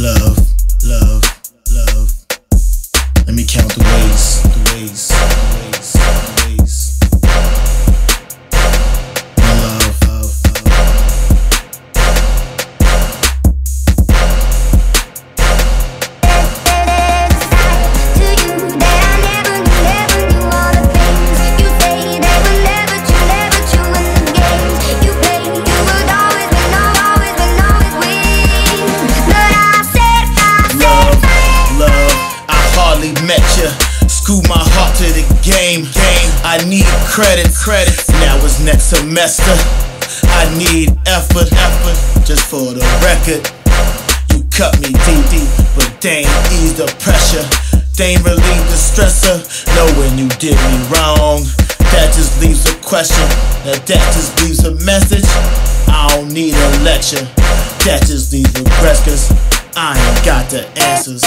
Love, love, love. Let me count the ways. I need credit. Credit. Now it's next semester. I need effort. Effort. Just for the record. You cut me deep, deep, but ain't ease the pressure. Ain't relieve the stressor. Knowing you did me wrong. That just leaves a question. Now that just leaves a message. I don't need a lecture. That just leaves regrets, cause I ain't got the answers.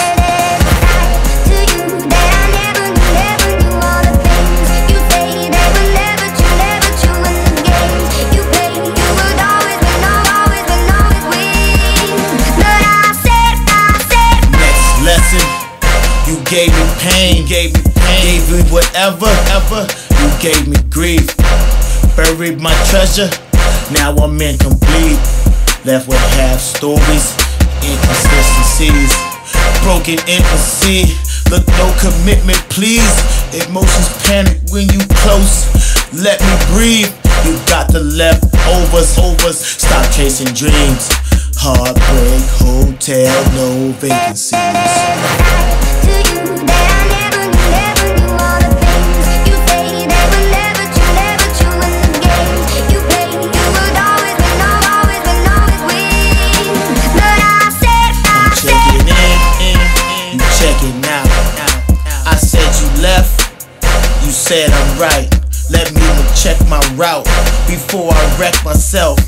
Gave me pain, gave me pain, gave me whatever, ever. You gave me grief, buried my treasure. Now I'm incomplete, left with half stories, inconsistencies, broken empathy. Look, no commitment, please. Emotions panic when you close. Let me breathe. You got the leftovers, overs. Stop chasing dreams. Heartbreak hotel, no vacancies. Left, you said I'm right. Let me check my route before I wreck myself.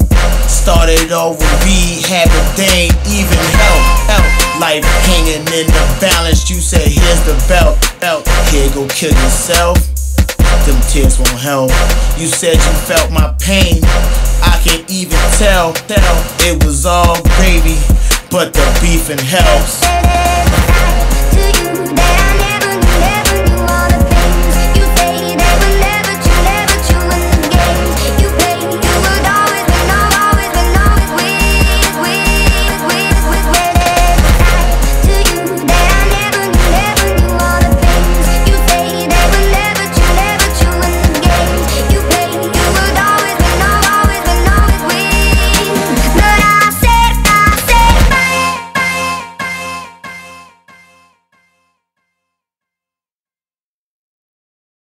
Started over rehab, they ain't even help. help. Life hanging in the balance. You said here's the belt, belt. Here go kill yourself. Them tears won't help. You said you felt my pain. I can't even tell, tell it was all gravy, but the beefing helps.